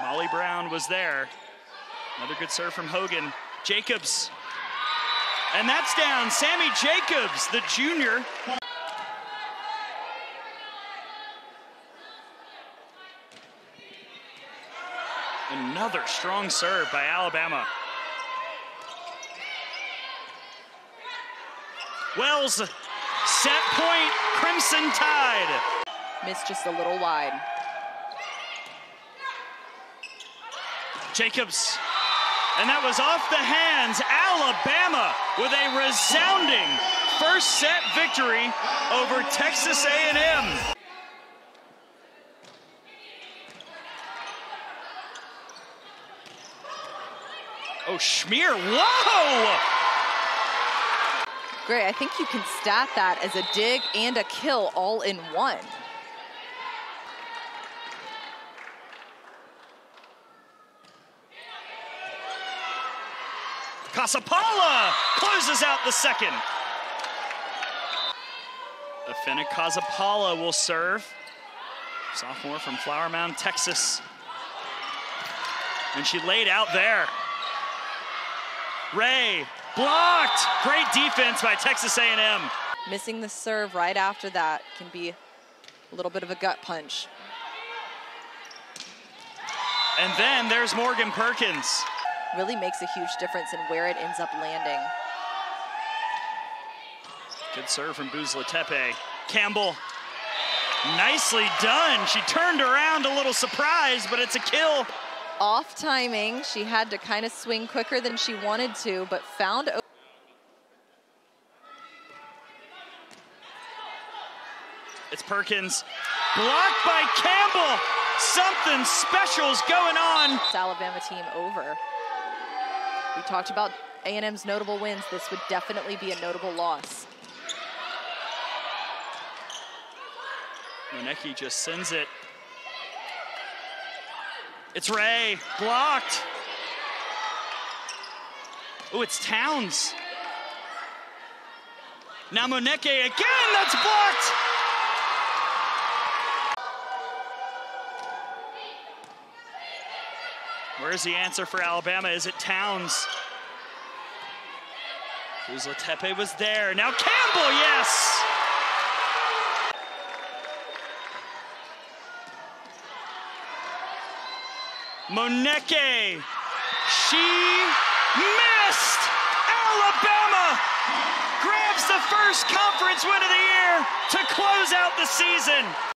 Molly Brown was there. Another good serve from Hogan. Jacobs. And that's down. Sammy Jacobs, the junior. Another strong serve by Alabama. Wells, set point, Crimson Tide. Missed just a little wide. Jacobs, and that was off the hands. Alabama with a resounding first set victory over Texas A&M. Oh, Schmier, whoa! Great, I think you can stat that as a dig and a kill all in one. Cos-Okpalla closes out the second. Ifenna Cos-Okpalla will serve. Sophomore from Flower Mound, Texas. And she laid out there. Ray blocked. Great defense by Texas A&M. Missing the serve right after that can be a little bit of a gut punch. And then there's Morgan Perkins. Really makes a huge difference in where it ends up landing. Good serve from Buzla Tepe. Campbell, nicely done. She turned around a little surprised, but it's a kill. Off timing, she had to kind of swing quicker than she wanted to, but found It's Perkins. Blocked by Campbell. Something special's going on. Alabama team over. We talked about A&M's notable wins. This would definitely be a notable loss. Moneke just sends it. It's Ray, blocked. Oh, it's Towns. Now Moneke again, that's blocked. Where's the answer for Alabama? Is it Towns? Tepe was there. Now Campbell, yes! Moneke. She missed! Alabama grabs the first conference win of the year to close out the season.